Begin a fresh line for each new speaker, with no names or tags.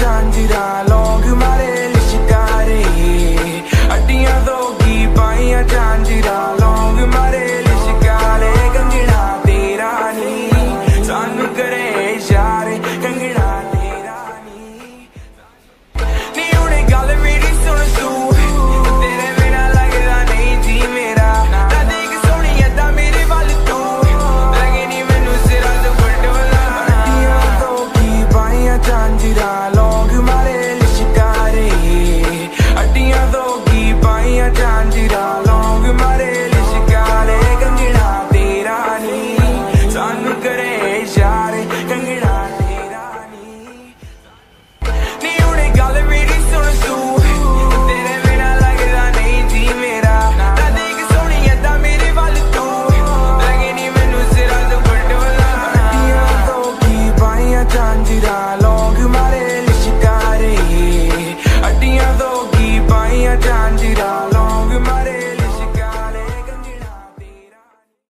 tangirala